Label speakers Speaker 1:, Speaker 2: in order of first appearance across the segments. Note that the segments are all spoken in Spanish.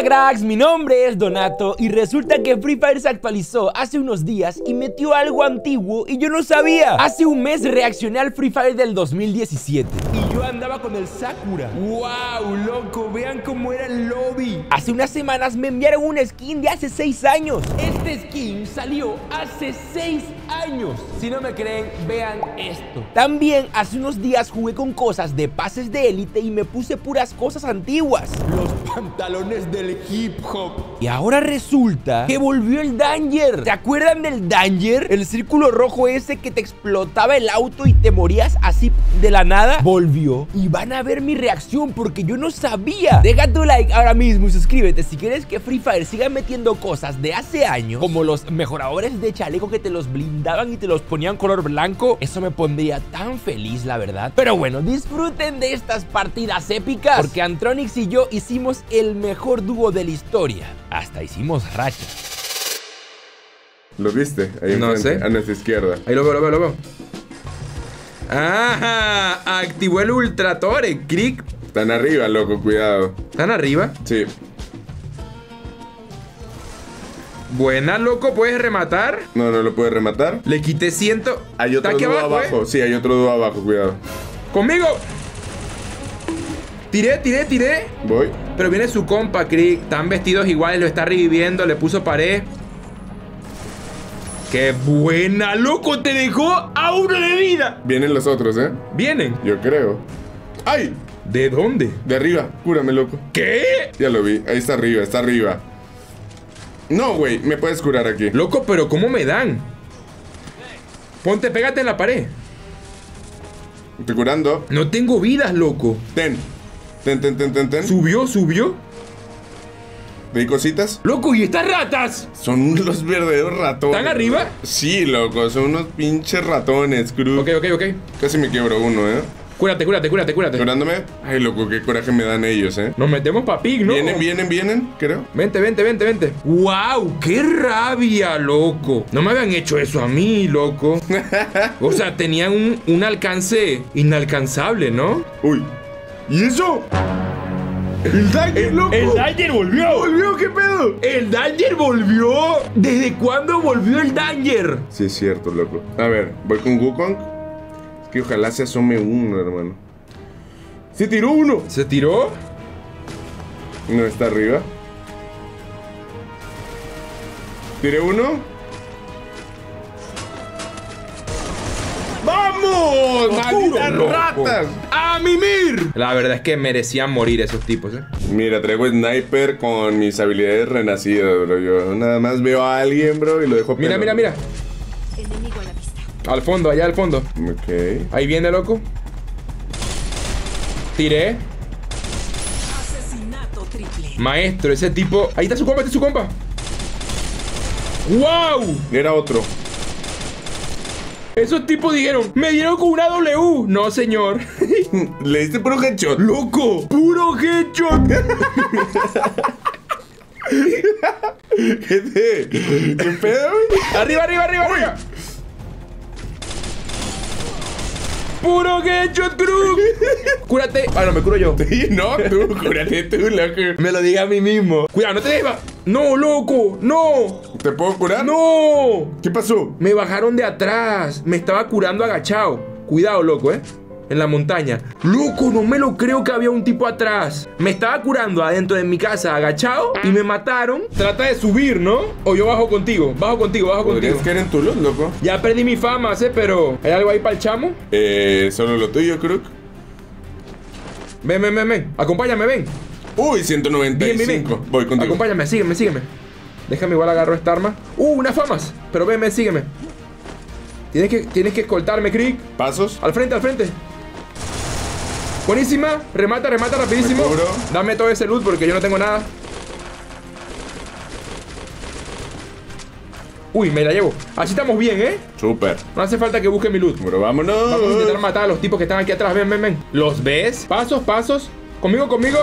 Speaker 1: Hola cracks, mi nombre es Donato y resulta que Free Fire se actualizó hace unos días y metió algo antiguo y yo no sabía. Hace un mes reaccioné al Free Fire del 2017 y yo andaba con el Sakura. ¡Wow, loco! Vean cómo era el lobby. Hace unas semanas me enviaron una skin de hace 6 años. Este skin salió hace 6 años. Si no me creen, vean esto. También hace unos días jugué con cosas de pases de élite y me puse puras cosas antiguas. Los pantalones del hip hop. Y ahora resulta que volvió el Danger. ¿Se acuerdan del Danger? El círculo rojo ese que te explotaba el auto y te morías así de la nada. Volvió. Y van a ver mi reacción porque yo no sabía. Deja tu like ahora mismo y suscríbete si quieres que Free Fire siga metiendo cosas de hace años. Como los mejoradores de chaleco que te los blindaban y te los ponían color blanco. Eso me pondría tan feliz, la verdad. Pero bueno, disfruten de estas partidas épicas. Porque Antronix y yo hicimos el mejor dúo de la historia. Hasta hicimos racha.
Speaker 2: ¿Lo viste? Ahí
Speaker 3: No
Speaker 2: enfrente,
Speaker 3: sé.
Speaker 2: A nuestra izquierda.
Speaker 3: Ahí lo veo, lo veo, lo veo. ¡Ajá! Activó el Ultratore, Crick.
Speaker 2: Están arriba, loco, cuidado.
Speaker 3: ¿Están arriba?
Speaker 2: Sí.
Speaker 3: Buena, loco, ¿puedes rematar?
Speaker 2: No, no lo puedes rematar.
Speaker 3: Le quité ciento.
Speaker 2: Hay otro dúo
Speaker 3: abajo,
Speaker 2: abajo.
Speaker 3: ¿eh?
Speaker 2: Sí, hay otro dúo abajo, cuidado.
Speaker 3: ¡Conmigo! Tiré, tiré, tiré.
Speaker 2: Voy.
Speaker 3: Pero viene su compa, Crick. Están vestidos iguales, lo está reviviendo, le puso pared. ¡Qué buena, loco! ¡Te dejó a uno de vida!
Speaker 2: Vienen los otros, ¿eh?
Speaker 3: ¿Vienen?
Speaker 2: Yo creo. ¡Ay!
Speaker 3: ¿De dónde?
Speaker 2: De arriba. Cúrame, loco.
Speaker 3: ¿Qué?
Speaker 2: Ya lo vi. Ahí está arriba, está arriba. No, güey. Me puedes curar aquí.
Speaker 3: Loco, pero ¿cómo me dan? Ponte, pégate en la pared.
Speaker 2: Estoy curando.
Speaker 3: No tengo vidas, loco.
Speaker 2: Ten. Ten, ten, ten, ten, ten.
Speaker 3: ¿Subió, subió?
Speaker 2: ¿Veis cositas?
Speaker 3: Loco, ¿y estas ratas?
Speaker 2: Son los verdaderos ratones.
Speaker 3: ¿Están arriba?
Speaker 2: Sí, loco. Son unos pinches ratones, cruz.
Speaker 3: Ok, ok, ok.
Speaker 2: Casi me quiebro uno, ¿eh?
Speaker 3: Cúrate, cúrate, cúrate, cúrate.
Speaker 2: Curándome. Ay, loco, qué coraje me dan ellos, ¿eh?
Speaker 3: Nos metemos pa' pig, ¿no?
Speaker 2: Vienen, vienen, vienen, creo.
Speaker 3: Vente, vente, vente, vente. ¡Wow! ¡Qué rabia, loco! No me habían hecho eso a mí, loco. O sea, tenían un, un alcance inalcanzable, ¿no?
Speaker 2: Uy. ¿Y eso? El Danger, loco.
Speaker 3: ¡El Danger volvió!
Speaker 2: volvió, ¿qué pedo?
Speaker 3: ¡El Danger volvió! ¿Desde cuándo volvió el Danger?
Speaker 2: Sí, es cierto, loco. A ver, voy con Wukong. Es que ojalá se asome uno, hermano. Se tiró uno.
Speaker 3: ¿Se tiró?
Speaker 2: No está arriba. Tiré uno. ¡Vamos! ¡Malditas ratas!
Speaker 3: ¡A mimir! La verdad es que merecían morir esos tipos, ¿eh?
Speaker 2: Mira, traigo sniper con mis habilidades renacidas, bro. Yo nada más veo a alguien, bro, y lo dejo
Speaker 3: Mira,
Speaker 2: pelo.
Speaker 3: mira, mira.
Speaker 4: Enemigo a la vista.
Speaker 3: Al fondo, allá al fondo.
Speaker 2: Ok.
Speaker 3: Ahí viene, loco. Tiré.
Speaker 4: Asesinato triple.
Speaker 3: Maestro, ese tipo. Ahí está su compa, ahí está su compa. ¡Wow!
Speaker 2: Era otro.
Speaker 3: Esos tipos dijeron, me dieron con una W. No, señor.
Speaker 2: Le diste puro headshot.
Speaker 3: ¡Loco! ¡Puro headshot!
Speaker 2: ¿Qué, te- ¿Qué pedo,
Speaker 3: arriba, arriba, arriba, arriba. ¡Puro headshot, cruz! Cúrate. Ah, no, me curo yo.
Speaker 2: Sí, no, tú, cúrate tú, loco.
Speaker 3: Me lo diga a mí mismo. Cuidado, no te ba- No, loco. No.
Speaker 2: ¿Te puedo curar?
Speaker 3: No.
Speaker 2: ¿Qué pasó?
Speaker 3: Me bajaron de atrás. Me estaba curando agachado. Cuidado, loco, ¿eh? En la montaña. Loco, no me lo creo que había un tipo atrás. Me estaba curando adentro de mi casa agachado y me mataron. Trata de subir, ¿no? O yo bajo contigo. Bajo contigo, bajo
Speaker 2: ¿Podrías
Speaker 3: contigo.
Speaker 2: caer en tu luz, loco?
Speaker 3: Ya perdí mi fama, ¿sé? Pero ¿hay algo ahí para el chamo?
Speaker 2: Eh, solo lo tuyo, Crook.
Speaker 3: Ven, ven, ven, ven. Acompáñame, ven.
Speaker 2: Uy, 195.
Speaker 3: Bien, bien, bien.
Speaker 2: Voy contigo.
Speaker 3: Acompáñame, sígueme, sígueme. Déjame igual agarro esta arma. Uh, unas famas. Pero ven, ven, sígueme. Tienes que, tienes que escoltarme, Crick.
Speaker 2: Pasos.
Speaker 3: Al frente, al frente. Buenísima. Remata, remata rapidísimo. Dame todo ese loot porque yo no tengo nada. Uy, me la llevo. Así estamos bien, ¿eh?
Speaker 2: Súper.
Speaker 3: No hace falta que busque mi loot.
Speaker 2: Bro, vámonos.
Speaker 3: Vamos a intentar matar a los tipos que están aquí atrás. Ven, ven, ven. ¿Los ves? Pasos, pasos. Conmigo, conmigo.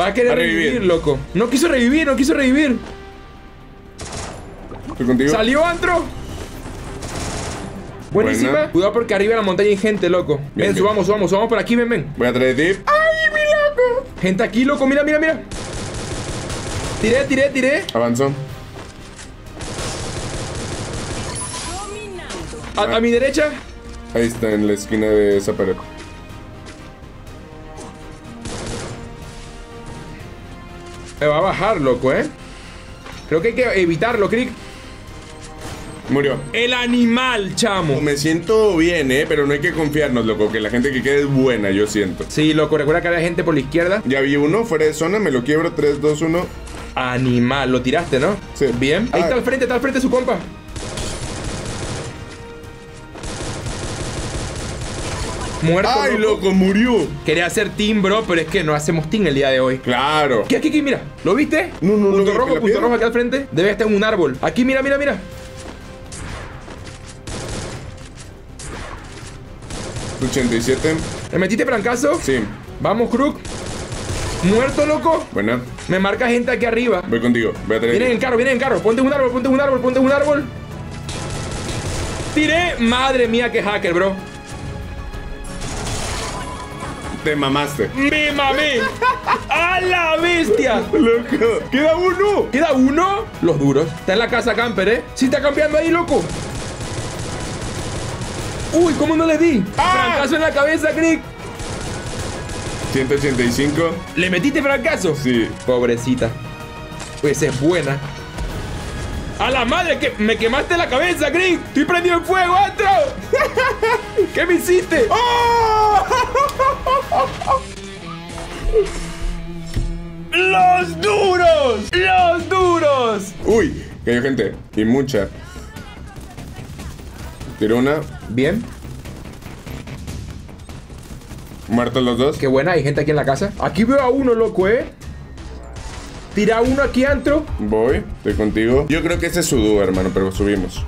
Speaker 3: Va a querer
Speaker 2: a revivir.
Speaker 3: revivir, loco. No quiso revivir, no quiso revivir.
Speaker 2: Estoy contigo.
Speaker 3: Salió Antro. Buenísima.
Speaker 2: Buena.
Speaker 3: Cuidado porque arriba en la montaña hay gente, loco. Ven,
Speaker 2: Bien,
Speaker 3: subamos, subamos, subamos por aquí, ven, ven.
Speaker 2: Voy a traer tip.
Speaker 3: ¡Ay, mi loco! Gente aquí, loco. Mira, mira, mira. Tiré, tiré, tiré.
Speaker 2: Avanzó.
Speaker 3: A, a mi derecha.
Speaker 2: Ahí está, en la esquina de esa pared.
Speaker 3: Me va a bajar, loco, ¿eh? Creo que hay que evitarlo, Crick.
Speaker 2: Murió.
Speaker 3: El animal, chamo.
Speaker 2: Me siento bien, eh, pero no hay que confiarnos, loco, que la gente que quede es buena, yo siento.
Speaker 3: Sí, loco, recuerda que había gente por la izquierda.
Speaker 2: Ya vi uno fuera de zona, me lo quiebro, 3, 2, 1.
Speaker 3: Animal, lo tiraste, ¿no?
Speaker 2: Sí.
Speaker 3: Bien. Ahí
Speaker 2: Ah.
Speaker 3: está al frente, está al frente su compa. Muerto.
Speaker 2: ¡Ay,
Speaker 3: loco.
Speaker 2: loco, murió!
Speaker 3: Quería hacer team, bro, pero es que no hacemos team el día de hoy.
Speaker 2: Claro.
Speaker 3: Aquí, aquí, aquí, mira. ¿Lo viste?
Speaker 2: No, no, no,
Speaker 3: Punto rojo, punto rojo aquí al frente. Debe estar en un árbol. Aquí, mira, mira, mira.
Speaker 2: 87.
Speaker 3: ¿Me metiste francazo?
Speaker 2: Sí.
Speaker 3: Vamos, Crook. Muerto, loco.
Speaker 2: Buena.
Speaker 3: Me marca gente aquí arriba.
Speaker 2: Voy contigo. Voy a tener.
Speaker 3: Vienen en carro, vienen en carro. Ponte un árbol, ponte un árbol, ponte un árbol. Tiré. Madre mía, qué hacker, bro.
Speaker 2: Te mamaste.
Speaker 3: Me mamé. ¡A la bestia!
Speaker 2: Loco. Queda uno.
Speaker 3: ¿Queda uno? Los duros. Está en la casa camper, ¿eh? Sí está campeando ahí, loco. Uy, ¿cómo no le di?
Speaker 2: ¡Ah!
Speaker 3: Francazo en la cabeza, Crick.
Speaker 2: 185.
Speaker 3: ¿Le metiste francazo?
Speaker 2: Sí.
Speaker 3: Pobrecita. Pues es buena. ¡A la madre que me quemaste la cabeza, Crick! ¡Estoy prendido en fuego, Astro! ¿Qué me hiciste?
Speaker 2: ¡Oh!
Speaker 3: ¡Los duros! ¡Los duros!
Speaker 2: Uy, cayó gente. Y mucha. Tiro una.
Speaker 3: Bien,
Speaker 2: Muertos los dos.
Speaker 3: qué buena, hay gente aquí en la casa. Aquí veo a uno, loco, ¿eh? Tira uno aquí, Antro.
Speaker 2: Voy. Estoy contigo. Yo creo que ese es su dúo, hermano, pero subimos.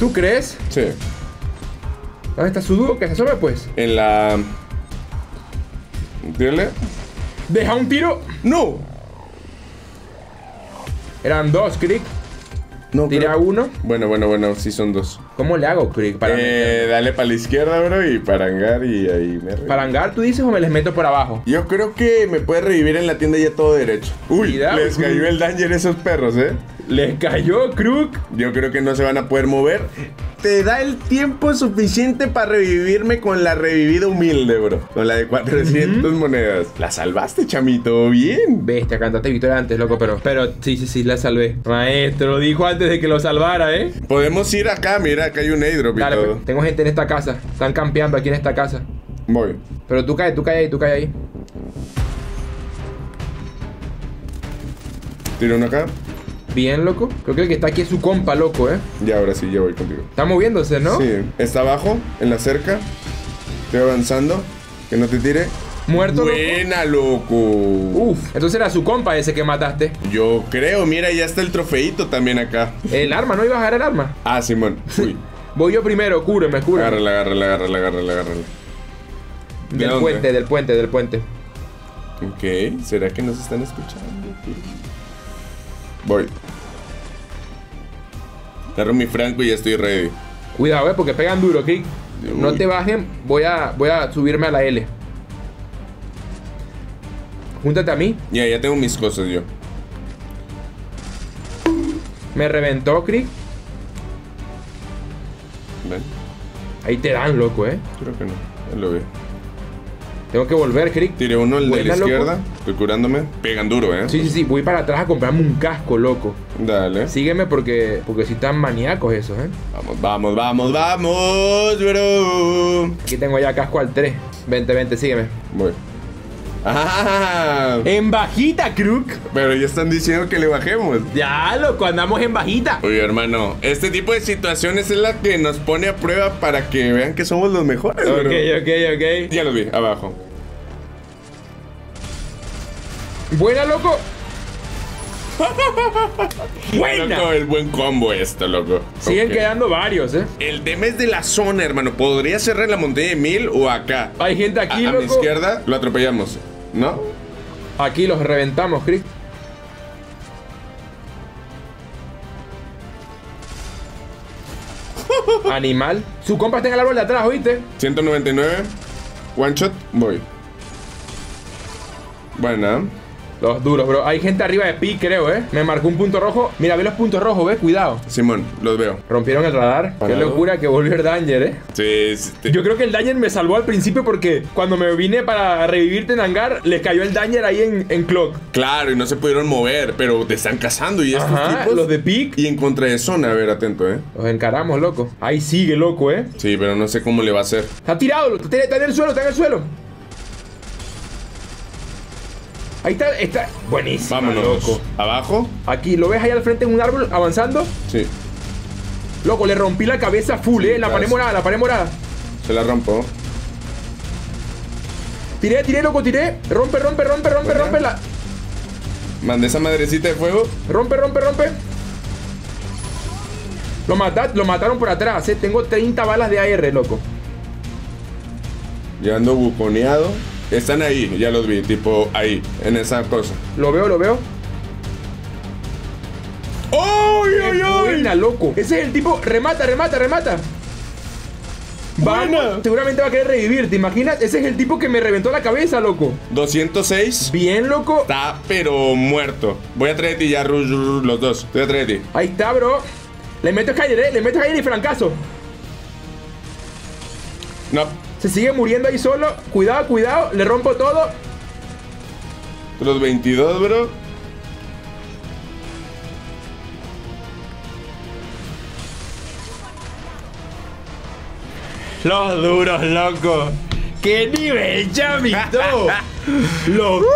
Speaker 3: ¿Tú crees?
Speaker 2: Sí.
Speaker 3: ¿Dónde está su dúo? Que se asome, pues.
Speaker 2: En la. Tírale.
Speaker 3: Deja un tiro.
Speaker 2: ¡No!
Speaker 3: Eran dos, Crick.
Speaker 2: No,
Speaker 3: Tira
Speaker 2: creo-
Speaker 3: uno.
Speaker 2: Bueno, bueno, bueno, sí son dos.
Speaker 3: ¿Cómo le hago, Crick? Para,
Speaker 2: Eh, dale para la izquierda, bro, y parangar y ahí me re-
Speaker 3: para hangar, tú dices o me les meto por abajo.
Speaker 2: Yo creo que me puede revivir en la tienda ya todo derecho. Uy,
Speaker 3: Cuidado.
Speaker 2: les cayó el danger a esos perros, ¿eh?
Speaker 3: Les cayó, Crook.
Speaker 2: Yo creo que no se van a poder mover. Te da el tiempo suficiente para revivirme con la revivida humilde, bro. Con la de 400 monedas. La salvaste, chamito. Bien.
Speaker 3: Bestia, cantaste victoria antes, loco, pero. Pero sí, sí, sí, la salvé. Maestro, lo dijo antes de que lo salvara, ¿eh?
Speaker 2: Podemos ir acá, mira, acá hay un airdrop y
Speaker 3: Dale,
Speaker 2: todo.
Speaker 3: pues. Tengo gente en esta casa. Están campeando aquí en esta casa.
Speaker 2: Voy.
Speaker 3: Pero tú caes, tú caes ahí, tú caes ahí.
Speaker 2: Tiro uno acá.
Speaker 3: Bien, loco. Creo que el que está aquí es su compa, loco, ¿eh?
Speaker 2: Ya, ahora sí, ya voy contigo.
Speaker 3: Está moviéndose, ¿no?
Speaker 2: Sí, está abajo, en la cerca. Estoy avanzando. Que no te tire.
Speaker 3: Muerto.
Speaker 2: Buena, loco.
Speaker 3: Uf, entonces era su compa ese que mataste.
Speaker 2: Yo creo, mira, ya está el trofeito también acá.
Speaker 3: El arma, ¿no ibas a agarrar el arma?
Speaker 2: Ah, Simón. Uy.
Speaker 3: Voy yo primero, cúreme, cúreme.
Speaker 2: Agárrala, agárrala, agárrala, agárrala, agárrala. ¿De
Speaker 3: Del
Speaker 2: dónde?
Speaker 3: puente, del puente, del puente.
Speaker 2: Ok, ¿será que nos están escuchando? Voy. Agarro mi franco y ya estoy ready.
Speaker 3: Cuidado, eh, porque pegan duro, Kick. No te bajen, voy a, voy a subirme a la L. Júntate a mí.
Speaker 2: Ya, ya tengo mis cosas yo.
Speaker 3: Me reventó, Crick.
Speaker 2: Ven,
Speaker 3: Ahí te dan, loco, eh.
Speaker 2: creo que no. Ya lo veo.
Speaker 3: Tengo que volver, Crick.
Speaker 2: Tiré uno, el de la
Speaker 3: loco.
Speaker 2: izquierda. Estoy curándome. Pegan duro, ¿eh?
Speaker 3: Sí, sí, sí. Voy para atrás a comprarme un casco, loco.
Speaker 2: Dale.
Speaker 3: Sígueme porque, porque si están maníacos esos, eh.
Speaker 2: Vamos, vamos, vamos, vamos, bro.
Speaker 3: Aquí tengo ya casco al 3. Vente, vente, sígueme.
Speaker 2: Voy. Ah,
Speaker 3: En bajita, Crook.
Speaker 2: pero ya están diciendo que le bajemos.
Speaker 3: Ya, loco, andamos en bajita.
Speaker 2: Oye, hermano, este tipo de situaciones es la que nos pone a prueba para que vean que somos los mejores, bro.
Speaker 3: Ok, ok, ok.
Speaker 2: Ya los vi, abajo.
Speaker 3: Buena, loco. Buena.
Speaker 2: Loco, es buen combo esto, loco.
Speaker 3: Siguen
Speaker 2: Ok.
Speaker 3: quedando varios, eh.
Speaker 2: El tema es de la zona, hermano. ¿Podría cerrar la montaña de mil o acá?
Speaker 3: Hay gente
Speaker 2: A,
Speaker 3: aquí,
Speaker 2: a mi
Speaker 3: loco.
Speaker 2: izquierda lo atropellamos, ¿no?
Speaker 3: Aquí los reventamos, Chris. Animal. Su compa está en el árbol de atrás, ¿oíste?
Speaker 2: 199. One shot, voy. Buena.
Speaker 3: Los duros, bro. Hay gente arriba de pi, creo, ¿eh? Me marcó un punto rojo. Mira, ve los puntos rojos, ¿ves? Cuidado.
Speaker 2: Simón, los veo.
Speaker 3: Rompieron el radar. Qué locura que volvió el Danger, ¿eh?
Speaker 2: Sí, sí,
Speaker 3: Yo creo que el Danger me salvó al principio porque cuando me vine para revivirte en hangar, les cayó el Danger ahí en, en Clock.
Speaker 2: Claro, y no se pudieron mover, pero te están cazando y estos
Speaker 3: Ajá,
Speaker 2: tipos.
Speaker 3: los de pick.
Speaker 2: Y en contra de zona, a ver, atento, eh.
Speaker 3: Los encaramos, loco. Ahí sigue, loco, ¿eh?
Speaker 2: Sí, pero no sé cómo le va a hacer.
Speaker 3: Está tirado, está en el suelo, está en el suelo. Ahí está, está. Buenísimo,
Speaker 2: Vámonos.
Speaker 3: loco.
Speaker 2: Abajo.
Speaker 3: Aquí, ¿lo ves ahí al frente en un árbol avanzando?
Speaker 2: Sí,
Speaker 3: Loco, le rompí la cabeza full, ¿eh? La pared morada, la pared morada.
Speaker 2: se la rompo.
Speaker 3: Tiré, tiré, loco, tiré. Rompe, rompe, rompe, rompe,
Speaker 2: Buena.
Speaker 3: rompe la.
Speaker 2: Mandé esa madrecita de fuego.
Speaker 3: Rompe, rompe, rompe. Lo, mata- lo mataron por atrás, ¿eh? Tengo 30 balas de AR, loco.
Speaker 2: Ya ando buconeado. Están ahí, ya los vi, tipo ahí, en esa cosa.
Speaker 3: Lo veo, lo veo.
Speaker 2: ¡Ay,
Speaker 3: ¡Qué buena, loco! Ese es el tipo. Remata, remata, remata.
Speaker 2: Buena.
Speaker 3: Seguramente va a querer revivir, ¿te imaginas? Ese es el tipo que me reventó la cabeza, loco.
Speaker 2: 206.
Speaker 3: Bien, loco.
Speaker 2: Está, pero muerto. Voy a traer ti ya, los dos. Voy a traer de ti.
Speaker 3: Ahí está, bro. Le meto Skyler, eh. Le meto Skyler y francazo.
Speaker 2: No,
Speaker 3: Se sigue muriendo ahí solo. Cuidado, cuidado. Le rompo todo.
Speaker 2: los 22, bro.
Speaker 3: Los duros, loco. ¡Qué nivel, chamito! ¡Loco!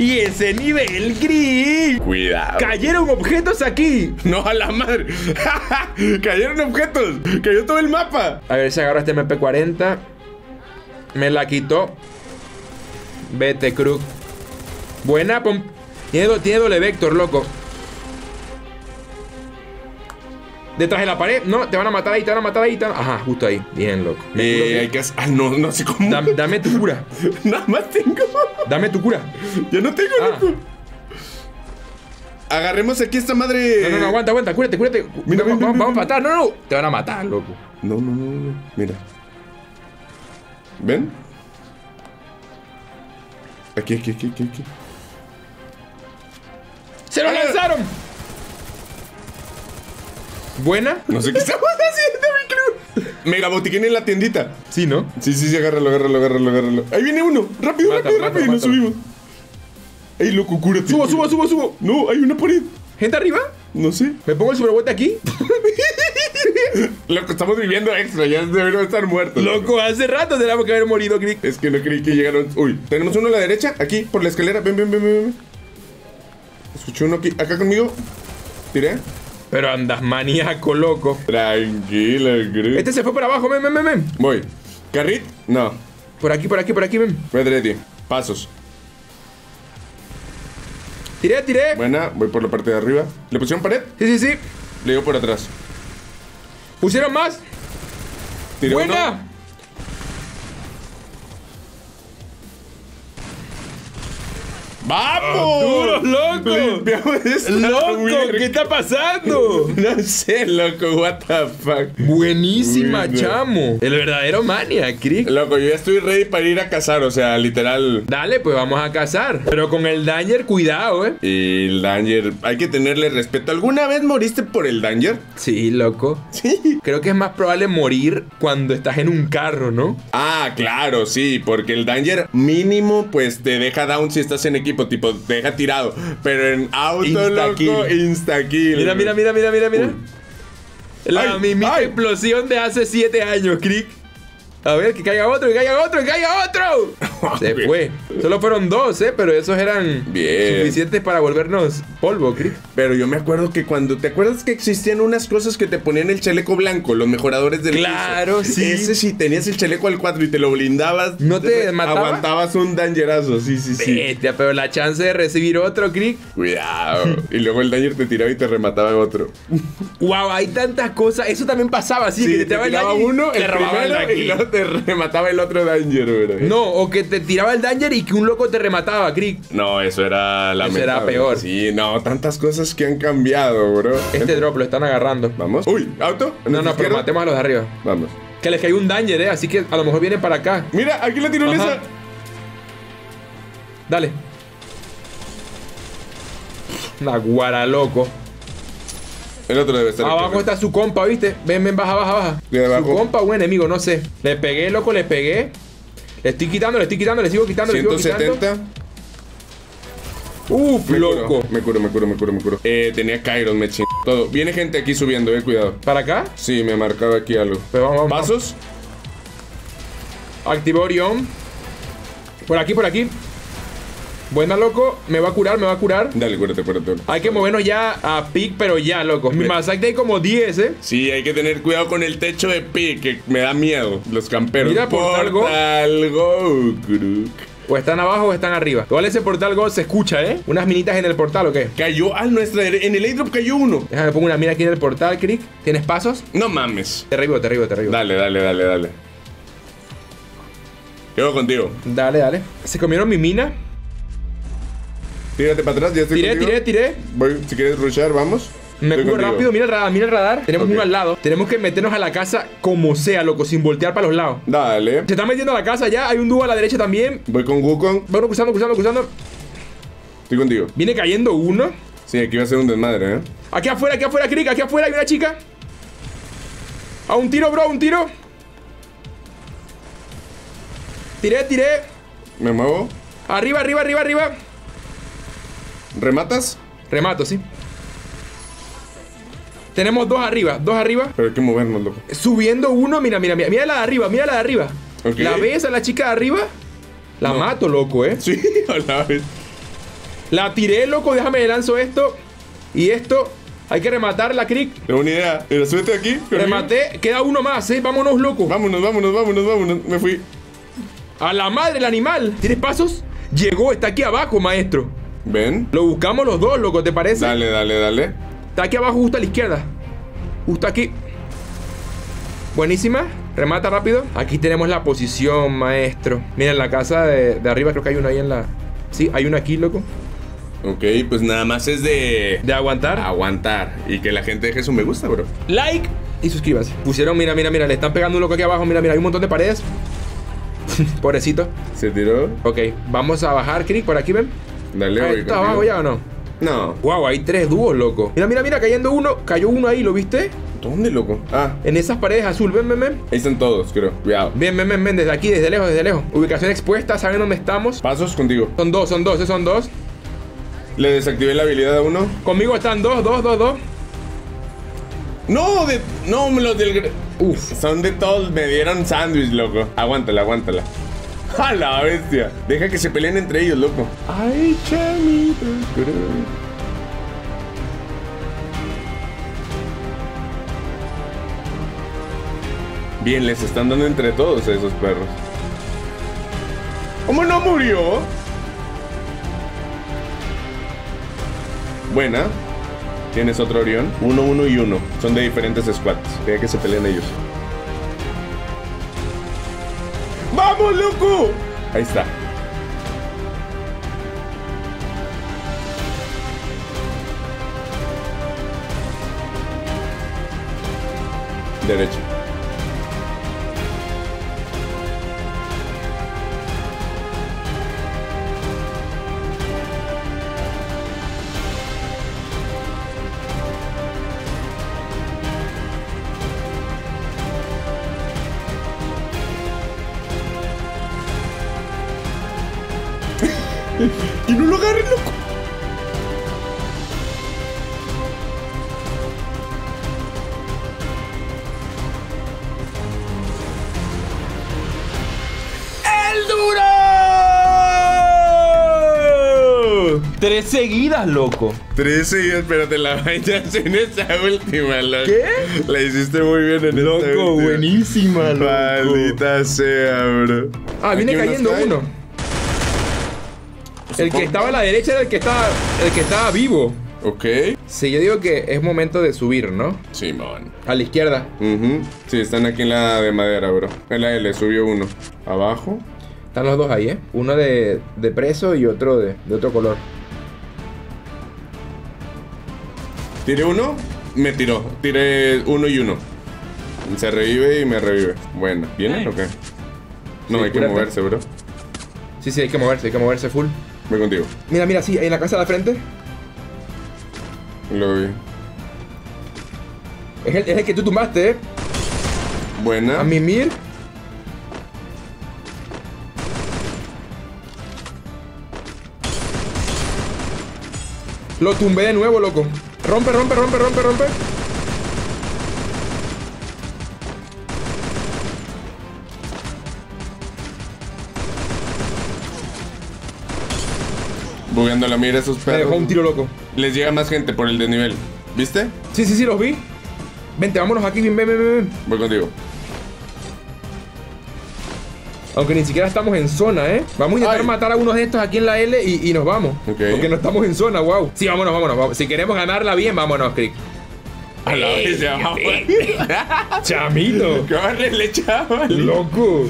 Speaker 3: Y ese nivel, gris.
Speaker 2: Cuidado.
Speaker 3: Cayeron objetos aquí.
Speaker 2: No, a la madre. Cayeron objetos. Cayó todo el mapa.
Speaker 3: A ver si agarro este MP40. Me la quitó. Vete, Krug. Buena, pom- tiene, do- tiene doble vector, loco. Detrás de la pared. No, te van a matar ahí, te van a matar ahí. te van- Ajá, justo ahí. Bien, loco.
Speaker 2: Eh, hay que hacer. Ah, no, no sé cómo.
Speaker 3: Dam- dame tu cura.
Speaker 2: Nada más tengo.
Speaker 3: Dame tu cura.
Speaker 2: Ya no tengo,
Speaker 3: Ah.
Speaker 2: loco. Agarremos aquí esta madre.
Speaker 3: No, no, no, aguanta, aguanta. Cúrate, cúrate.
Speaker 2: Mira,
Speaker 3: vamos,
Speaker 2: mira,
Speaker 3: vamos,
Speaker 2: mira,
Speaker 3: vamos a matar. No, no. Te van a matar, loco.
Speaker 2: No, no, no, no. Mira. ¿Ven? Aquí, aquí, aquí, aquí, aquí.
Speaker 3: ¡Se lo
Speaker 2: Ah.
Speaker 3: lanzaron! Buena.
Speaker 2: No sé qué estamos haciendo, mi crew. Mega botiquín en la tiendita.
Speaker 3: Sí, ¿no?
Speaker 2: Sí, sí, sí, agárralo, agárralo, agárralo, agárralo. Ahí viene uno. Rápido, rápido, rápido. Y nos subimos. Ey, loco, cúrate.
Speaker 3: Subo, subo, subo, subo.
Speaker 2: No, hay una pared.
Speaker 3: ¿Gente arriba?
Speaker 2: No sé.
Speaker 3: ¿Me pongo el superbote aquí?
Speaker 2: Loco, estamos viviendo extra. Ya deberíamos estar muertos.
Speaker 3: Loco, hace rato tenemos que haber morido, Crick.
Speaker 2: Es que no creí que llegaron. Uy, tenemos uno a la derecha, aquí, por la escalera. Ven, ven, ven, ven. ven. Escuché uno aquí, acá conmigo. Tiré.
Speaker 3: Pero andas maníaco, loco.
Speaker 2: Tranquila, Gris.
Speaker 3: Este se fue para abajo, ven, ven, ven.
Speaker 2: Voy. ¿Carrit? No.
Speaker 3: Por aquí, por aquí, por aquí, ven.
Speaker 2: Voy de ti. Pasos.
Speaker 3: Tiré, tiré.
Speaker 2: Buena, voy por la parte de arriba. ¿Le pusieron pared?
Speaker 3: Sí, sí, sí.
Speaker 2: Le digo por atrás.
Speaker 3: Pusieron más.
Speaker 2: Tiré uno. ¡Vamos!
Speaker 3: ¡Duros, loco! Loco. ¿qué está pasando?
Speaker 2: No sé, loco, what the fuck.
Speaker 3: Buenísima, chamo. El verdadero mania, Crick.
Speaker 2: Loco, yo ya estoy ready para ir a cazar, o sea, literal.
Speaker 3: Dale, pues vamos a cazar. Pero con el Danger, cuidado, eh.
Speaker 2: Y el Danger, hay que tenerle respeto. ¿Alguna vez moriste por el Danger?
Speaker 3: Sí, loco.
Speaker 2: Sí.
Speaker 3: Creo que es más probable morir cuando estás en un carro, ¿no?
Speaker 2: Ah, claro, sí, porque el Danger mínimo, pues te deja down si estás en equipo, tipo, te deja tirado. Pero en auto,
Speaker 3: Insta-kill.
Speaker 2: loco, insta-kill.
Speaker 3: Mira, mira, mira, mira, mira, mira.
Speaker 2: Uy.
Speaker 3: La
Speaker 2: Ay,
Speaker 3: misma
Speaker 2: ay.
Speaker 3: explosión de hace 7 años, Crick. A ver, que caiga otro, que caiga otro, que caiga otro. Se fue. Solo fueron dos, ¿eh? Pero esos eran
Speaker 2: Bien.
Speaker 3: suficientes para volvernos polvo, Crick.
Speaker 2: Pero yo me acuerdo que cuando. ¿Te acuerdas que existían unas cosas que te ponían el chaleco blanco, los mejoradores del
Speaker 3: Claro,
Speaker 2: piso?
Speaker 3: sí.
Speaker 2: Ese si tenías el chaleco al 4 y te lo blindabas.
Speaker 3: ¿No te mataba?
Speaker 2: Aguantabas un dangerazo, sí, sí, sí.
Speaker 3: Bestia, pero la chance de recibir otro, Crick.
Speaker 2: Cuidado. y luego el danger te tiraba y te remataba otro.
Speaker 3: Wow, hay tantas cosas. Eso también pasaba, así
Speaker 2: Sí,
Speaker 3: que
Speaker 2: te
Speaker 3: el
Speaker 2: tiraba
Speaker 3: y
Speaker 2: uno,
Speaker 3: te
Speaker 2: el
Speaker 3: robaba el
Speaker 2: primero,
Speaker 3: danger.
Speaker 2: y luego te remataba el otro danger, bro.
Speaker 3: No, o que te tiraba el danger y que un loco te remataba, Crick.
Speaker 2: No, eso era la
Speaker 3: Eso era peor.
Speaker 2: Sí, no, tantas cosas que han cambiado, bro.
Speaker 3: Este drop lo están agarrando.
Speaker 2: Vamos. Uy, auto. ¿En
Speaker 3: No, no, pero matemos a los de arriba.
Speaker 2: Vamos.
Speaker 3: Que les cayó un danger, eh. Así que a lo mejor vienen para acá.
Speaker 2: Mira, aquí la tirolesa.
Speaker 3: Ajá. Dale. Una guara, loco.
Speaker 2: El otro debe estar. aquí,
Speaker 3: Abajo está su compa, ¿viste? Ven, ven, baja, baja, baja.
Speaker 2: Abajo.
Speaker 3: Su compa, un enemigo, no sé. Le pegué, loco, le pegué. Le estoy quitando, le estoy quitando, le sigo quitando, le sigo quitando.
Speaker 2: 170. Me
Speaker 3: loco.
Speaker 2: curo, me curo, me curo, me curo, me curo. Eh, tenía Kairos, me ching. Todo. Viene gente aquí subiendo, eh, cuidado.
Speaker 3: ¿Para acá?
Speaker 2: Sí, me ha marcado aquí algo.
Speaker 3: Pero vamos, vamos.
Speaker 2: ¿Pasos?
Speaker 3: Activó Orión. Por aquí, por aquí. Buena, loco. Me va a curar, me va a curar.
Speaker 2: Dale, cuérate, cuérate.
Speaker 3: Hay que movernos ya a pick, pero ya, loco. Mi masacre hay como 10, ¿eh?
Speaker 2: Sí, hay que tener cuidado con el techo de pi, que me da miedo. Los camperos.
Speaker 3: Mira, Portal Go.
Speaker 2: Portal Go.
Speaker 3: O están abajo o están arriba. Igual ese portal Go se escucha, ¿eh? Unas minitas en el portal, ¿o qué?
Speaker 2: Cayó a nuestra En el airdrop cayó uno.
Speaker 3: Déjame pongo una mira aquí en el portal, Crick. ¿Tienes pasos?
Speaker 2: No mames.
Speaker 3: Te revivo, te revivo, te revivo.
Speaker 2: Dale, dale, dale, dale. Quedo contigo.
Speaker 3: Dale, dale. Se comieron mi mina.
Speaker 2: Tírate para atrás, ya estoy
Speaker 3: Tiré,
Speaker 2: contigo.
Speaker 3: tiré, tiré.
Speaker 2: Voy, si quieres rushar, vamos.
Speaker 3: Me
Speaker 2: Estoy contigo.
Speaker 3: rápido, mira el radar, mira el radar. Tenemos
Speaker 2: Ok.
Speaker 3: uno al lado. Tenemos que meternos a la casa como sea, loco, sin voltear para los lados.
Speaker 2: Dale.
Speaker 3: Se está metiendo a la casa ya, hay un dúo a la derecha también.
Speaker 2: Voy con Wukong.
Speaker 3: Bueno, cruzando, cruzando, cruzando.
Speaker 2: Estoy contigo.
Speaker 3: Viene cayendo uno.
Speaker 2: Sí, aquí va a ser un desmadre, ¿eh?
Speaker 3: Aquí afuera, aquí afuera, Crick, aquí afuera hay una chica. A un tiro, bro, a un tiro. Tiré, tiré.
Speaker 2: Me muevo.
Speaker 3: Arriba, arriba, arriba, arriba.
Speaker 2: ¿Rematas?
Speaker 3: Remato, sí. Tenemos dos arriba, dos arriba.
Speaker 2: Pero hay que movernos, loco.
Speaker 3: Subiendo uno, mira, mira, mira. Mira la de arriba, mira la de arriba. ¿La ves a la chica de arriba? La
Speaker 2: No.
Speaker 3: mato, loco, eh.
Speaker 2: Sí, a la vez.
Speaker 3: La tiré, loco. Déjame le lanzo esto. Y esto. Hay que rematarla, Crick.
Speaker 2: Tengo una idea. Mira, súbete aquí. conmigo.
Speaker 3: Rematé. Queda uno más, eh. Vámonos, loco.
Speaker 2: Vámonos, vámonos, vámonos, vámonos. Me fui.
Speaker 3: A la madre el animal. ¿Tienes pasos? Llegó, está aquí abajo, maestro.
Speaker 2: ¿Ven?
Speaker 3: Lo buscamos los dos, loco, ¿te parece?
Speaker 2: Dale, dale, dale.
Speaker 3: Está aquí abajo, justo a la izquierda. Justo aquí. Buenísima. Remata rápido. Aquí tenemos la posición, maestro. Mira, en la casa de, de arriba creo que hay uno ahí en la... Sí, hay uno aquí, loco.
Speaker 2: Ok, pues nada más es de...
Speaker 3: De aguantar.
Speaker 2: Aguantar. Y que la gente deje su me gusta, bro.
Speaker 3: Like y suscríbanse. Pusieron, mira, mira, mira. Le están pegando un loco aquí abajo. Mira, mira, hay un montón de paredes. Pobrecito.
Speaker 2: ¿Se tiró?
Speaker 3: Ok, vamos a bajar, Crick, por aquí, ven.
Speaker 2: Dale,
Speaker 3: Ahí ¿Está abajo ya o no?
Speaker 2: No.
Speaker 3: Wow, hay tres dúos, loco. Mira, mira, mira, cayendo uno. Cayó uno ahí, ¿lo viste?
Speaker 2: ¿Dónde, loco? Ah,
Speaker 3: En esas paredes azul, ven, ven, ven.
Speaker 2: ahí están todos, creo. Cuidado.
Speaker 3: Ven, ven, ven, ven, desde aquí, desde lejos, desde lejos. Ubicación expuesta, saben dónde estamos.
Speaker 2: Pasos contigo.
Speaker 3: Son dos, son dos, esos son dos.
Speaker 2: Le desactivé la habilidad a uno.
Speaker 3: Conmigo están dos, dos, dos, dos.
Speaker 2: No, de. No, los del.
Speaker 3: Uf.
Speaker 2: Son de todos. Me dieron sándwich, loco. Aguántala, aguántala. ¡A la bestia! Deja que se peleen entre ellos, loco. Ay, chamito. Bien, les están dando entre todos a esos perros. ¿Cómo no murió? Buena. Tienes otro Orión. Uno, uno y uno. Son de diferentes squads. Deja que se peleen ellos. ¡Vamos, loco! Ahí está. Derecho.
Speaker 3: Tres seguidas, loco.
Speaker 2: 13 y espérate, la vayas en esa última, loco.
Speaker 3: ¿Qué?
Speaker 2: La hiciste muy bien en esta
Speaker 3: Loco, buenísima, loco.
Speaker 2: Maldita sea, bro.
Speaker 3: Ah, viene cayendo uno. El que estaba a la derecha era el que estaba, el que estaba vivo.
Speaker 2: Ok.
Speaker 3: Sí, yo digo que es momento de subir, ¿no?
Speaker 2: Simón.
Speaker 3: A la izquierda.
Speaker 2: Ujú. Sí, están aquí en la de madera, bro. En la L subió uno. Abajo.
Speaker 3: Están los dos ahí, ¿eh? Uno de, de preso y otro de, de otro color.
Speaker 2: Tiré uno, me tiró. Tiré uno y uno. Se revive y me revive. Bueno, ¿vienen o qué? No,
Speaker 3: Sí,
Speaker 2: hay que
Speaker 3: cúrate.
Speaker 2: moverse, bro.
Speaker 3: Sí, sí, hay que moverse, hay que moverse full.
Speaker 2: Voy contigo.
Speaker 3: Mira, mira, sí, en la casa de la frente.
Speaker 2: Lo vi.
Speaker 3: Es el, es el que tú tumbaste, ¿eh?
Speaker 2: Buena.
Speaker 3: A Mimir. Lo tumbé de nuevo, loco. Rompe, rompe, rompe, rompe, rompe.
Speaker 2: Bugueando la mira esos
Speaker 3: Me dejó
Speaker 2: perros.
Speaker 3: un tiro loco.
Speaker 2: Les llega más gente por el desnivel. ¿Viste?
Speaker 3: Sí, sí, sí, los vi. Vente, vámonos aquí, ven, ven, ven, ven.
Speaker 2: Voy contigo.
Speaker 3: Aunque ni siquiera estamos en zona, ¿eh? Vamos a intentar
Speaker 2: Ay.
Speaker 3: matar a unos de estos aquí en la L y, y nos vamos.
Speaker 2: Ok.
Speaker 3: Porque no estamos en zona, wow. Sí, vámonos, vámonos. vamos. Si queremos ganarla bien, vámonos, Crick.
Speaker 2: A la vez ya vamos.
Speaker 3: Chamito.
Speaker 2: Córrele, chaval.
Speaker 3: Loco.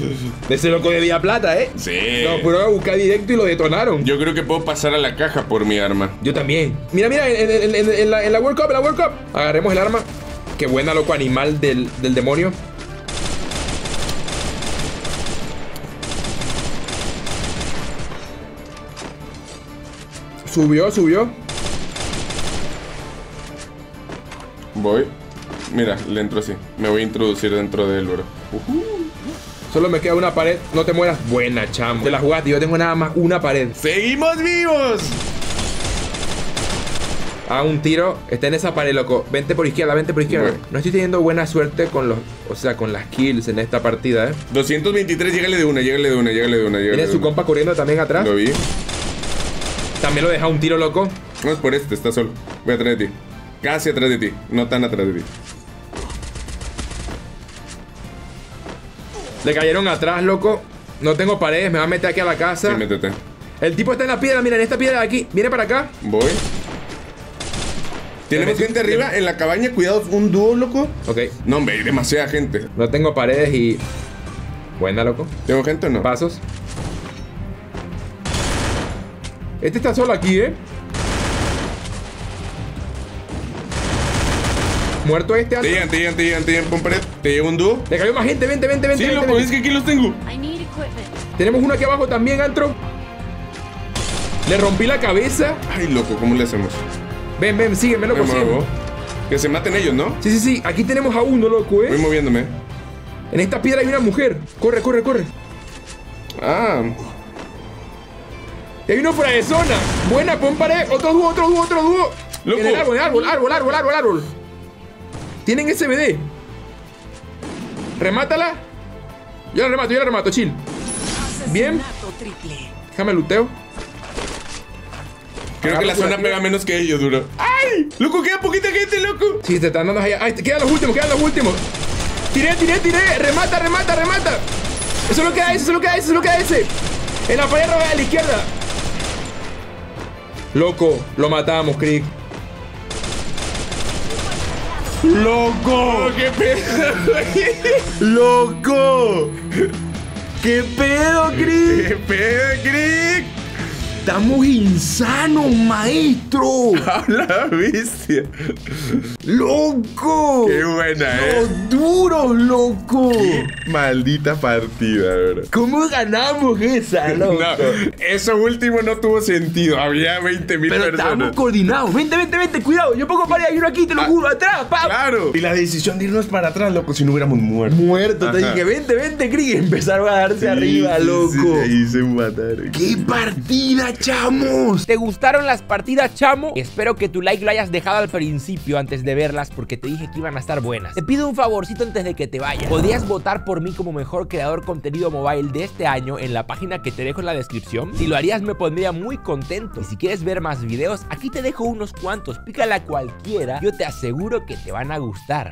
Speaker 3: De ese loco de Vía Plata, ¿eh?
Speaker 2: Sí.
Speaker 3: Nos fueron a buscar directo y lo detonaron. Yo,
Speaker 2: Yo creo que puedo pasar a la caja por mi arma.
Speaker 3: también. Mira, mira, en, en- en- en la, en la World Cup, en la World Cup. Agarremos el arma. Qué buena, loco, animal del, del demonio. Subió, subió.
Speaker 2: Voy. Mira, le entro así. Me voy a introducir dentro de él, bro.
Speaker 3: Solo me queda una pared. No te mueras. Buena, chamo. Te la jugaste. Yo tengo nada más una pared.
Speaker 2: ¡Seguimos vivos!
Speaker 3: Ah, un tiro. Está en esa pared, loco. Vente por izquierda, vente por izquierda.
Speaker 2: Bueno.
Speaker 3: No estoy teniendo buena suerte con los. O sea, con las kills en esta partida, eh.
Speaker 2: 223, llégale de una, llégale de una, llégale de una, llégale
Speaker 3: Tiene
Speaker 2: de
Speaker 3: su
Speaker 2: una.
Speaker 3: compa corriendo también atrás.
Speaker 2: Lo vi.
Speaker 3: También lo deja un tiro, loco.
Speaker 2: No es por este, está solo. Voy atrás de ti. Casi atrás de ti. No tan atrás de ti.
Speaker 3: Le cayeron atrás, loco. No tengo paredes, me va a meter aquí a la casa.
Speaker 2: Sí, métete.
Speaker 3: El tipo está en la piedra, mira, en esta piedra de aquí. Viene para acá.
Speaker 2: Voy. Tenemos gente arriba en la cabaña. Cuidado, un dúo, loco.
Speaker 3: Ok.
Speaker 2: No, hombre, hay demasiada gente.
Speaker 3: No tengo paredes y. Buena, loco.
Speaker 2: ¿Tengo gente o no?
Speaker 3: Pasos. Este está solo aquí, ¿eh? Muerto este.
Speaker 2: Te
Speaker 3: alto.
Speaker 2: llegan, te llegan, te llegan, te llegan. Te llega un dúo.
Speaker 3: Le cayó más gente, vente, vente, vente.
Speaker 2: Sí,
Speaker 3: vente,
Speaker 2: loco,
Speaker 3: vente.
Speaker 2: es que aquí los tengo.
Speaker 4: I need equipment.
Speaker 3: Tenemos uno aquí abajo también, Antro. Le rompí la cabeza.
Speaker 2: Ay, loco, ¿cómo le hacemos?
Speaker 3: Ven, ven, sígueme,
Speaker 2: Me
Speaker 3: loco, sígueme.
Speaker 2: Que se maten ellos, ¿no?
Speaker 3: Sí, sí, sí. Aquí tenemos a uno, loco,
Speaker 2: Voy
Speaker 3: ¿eh?
Speaker 2: moviéndome.
Speaker 3: En esta piedra hay una mujer. Corre, corre, corre.
Speaker 2: Ah,
Speaker 3: Y hay uno fuera de zona. Buena, pon pared. Otro dúo, otro dúo, otro dúo.
Speaker 2: Loco.
Speaker 3: En el árbol, en el árbol, árbol, árbol, árbol, árbol. Tienen SBD. Remátala. Yo la remato, yo la remato, chill. Bien. Déjame luteo.
Speaker 2: creo que la zona pega menos que ellos, duro. ¡Ay! Loco, queda poquita gente, loco.
Speaker 3: Sí, te están dando allá. Ay, te quedan los últimos, quedan los últimos. Tiré, tiré, tiré. Remata, remata, remata. Eso es lo que da ese, eso es lo que da ese, eso es lo que da ese. En la pared roja de la izquierda. Loco, lo matamos, Crick.
Speaker 2: ¡Loco! ¡Qué pedo! ¡Loco!
Speaker 3: ¿Qué pedo, Crick?
Speaker 2: ¡Qué pedo, Crick!
Speaker 3: Estamos insanos, maestro.
Speaker 2: ¡Habla bestia!
Speaker 3: ¡Loco!
Speaker 2: ¡Qué buena, eh!
Speaker 3: ¡Los duros, loco!
Speaker 2: Maldita partida, bro.
Speaker 3: ¿Cómo ganamos esa, loco?
Speaker 2: No, eso último no tuvo sentido. Había 20 mil
Speaker 3: Pero estamos
Speaker 2: personas.
Speaker 3: coordinados. Vente, vente, vente, cuidado. Yo pongo pared, hay uno aquí, te lo
Speaker 2: Ah,
Speaker 3: juro, atrás, pa.
Speaker 2: Claro. Y la decisión de irnos para atrás, loco, si no hubiéramos muerto.
Speaker 3: Muerto, te
Speaker 2: Ajá.
Speaker 3: dije, vente, vente, Crick. Empezaron a darse
Speaker 2: Sí,
Speaker 3: arriba,
Speaker 2: sí,
Speaker 3: loco.
Speaker 2: sí, ahí se mataron.
Speaker 3: ¡Qué chamos!
Speaker 1: ¿Te gustaron las partidas, chamo? Espero que tu like lo hayas dejado al principio antes de verlas porque te dije que iban a estar buenas. Te pido un favorcito antes de que te vayas. Podrías votar por mí como mejor creador contenido mobile de este año en la página que te dejo en la descripción. Si lo harías me pondría muy contento. Y si quieres ver más videos, aquí te dejo unos cuantos. Pícala cualquiera. Yo te aseguro que te van a gustar.